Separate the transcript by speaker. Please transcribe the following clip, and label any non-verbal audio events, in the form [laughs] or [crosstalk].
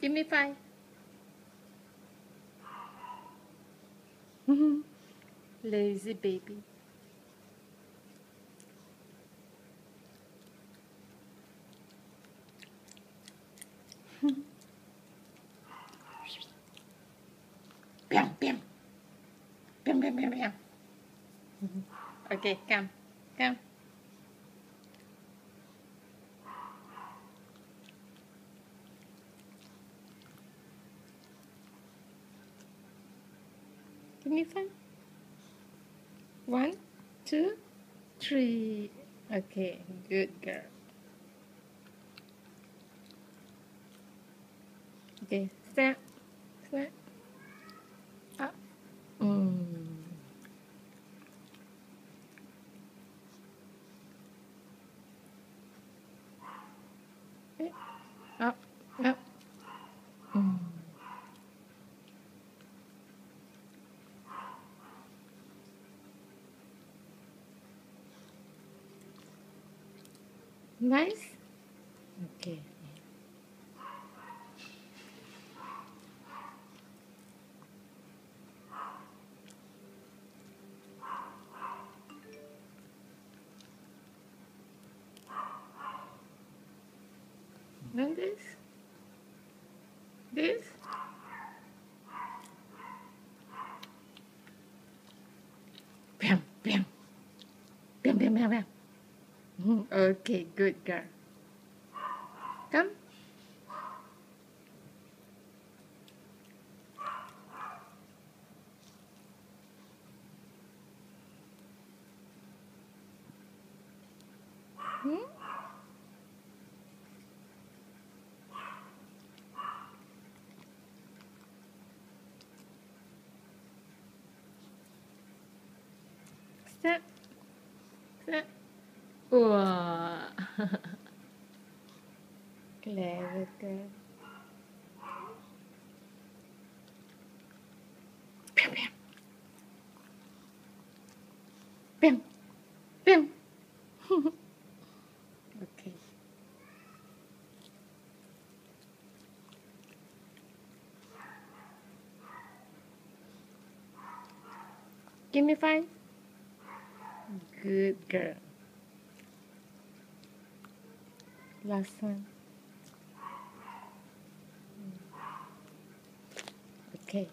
Speaker 1: Give me five. Lazy baby. [laughs] Bam, bam. Bam, bam, bam, bam. Okay, come, come. Give me five. One, two, three. Okay, good girl. Okay, step, step. Nice? Okay. Then this. This. Bam, bam. Bam, bam, bam, bam. Mm, [laughs] Okay, good girl. Come. Hmm? Step. Step. Wah. Clever girl. Bam, bam. Bam. Bam. okay. Give me five. Good girl. Last one. Okay.